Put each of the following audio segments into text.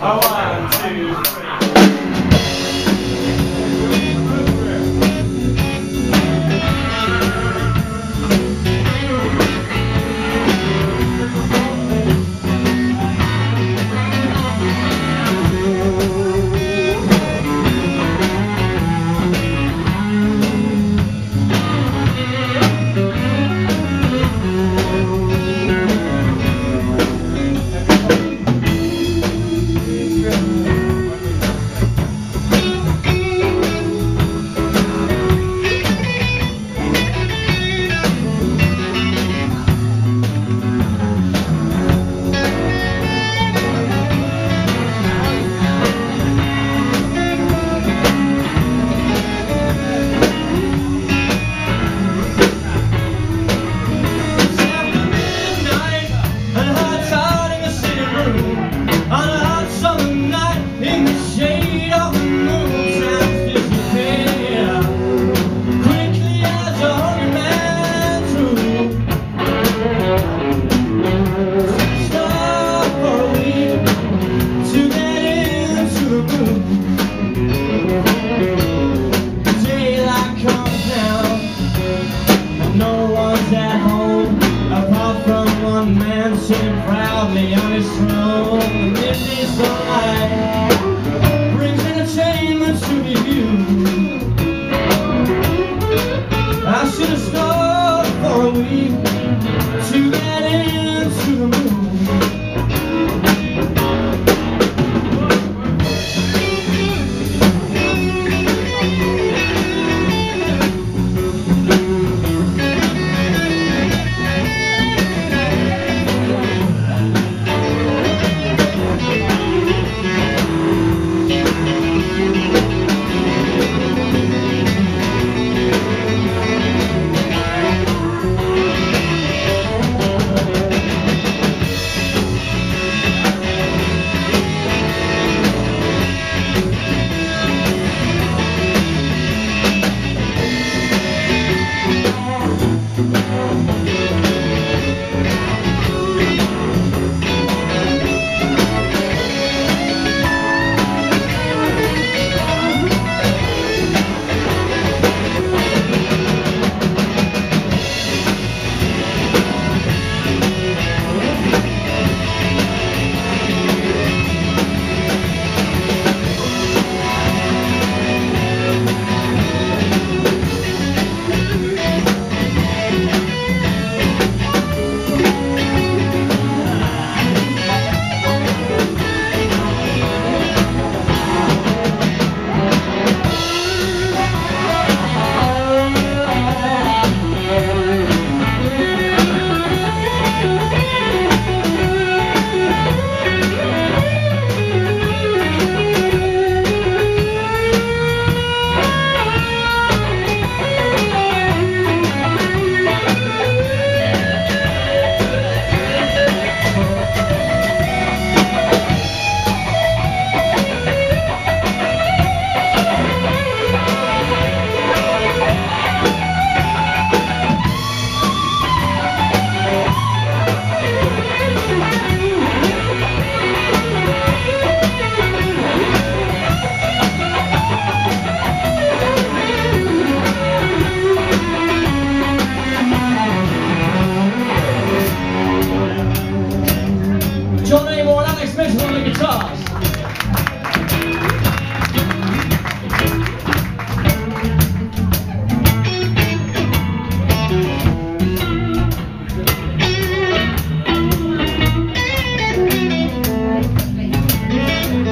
One, two, three. do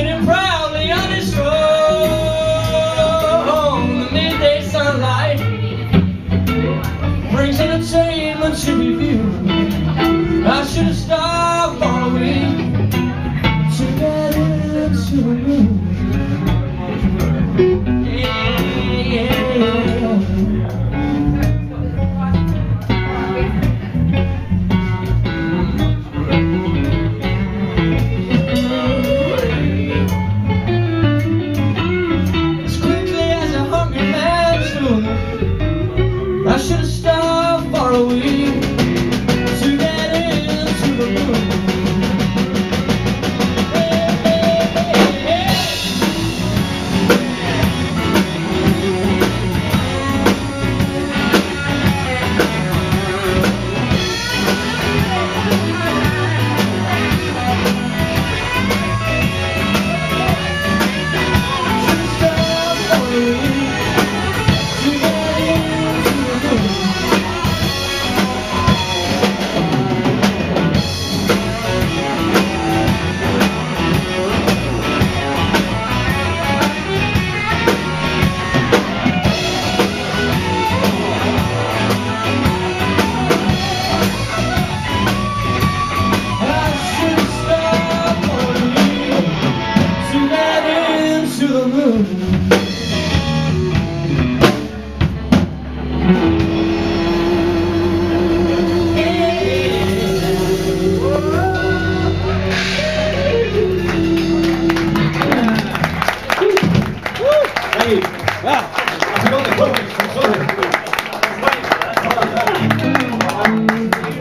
Standing proudly on his throne. The midday sunlight brings entertainment to review. I should have started.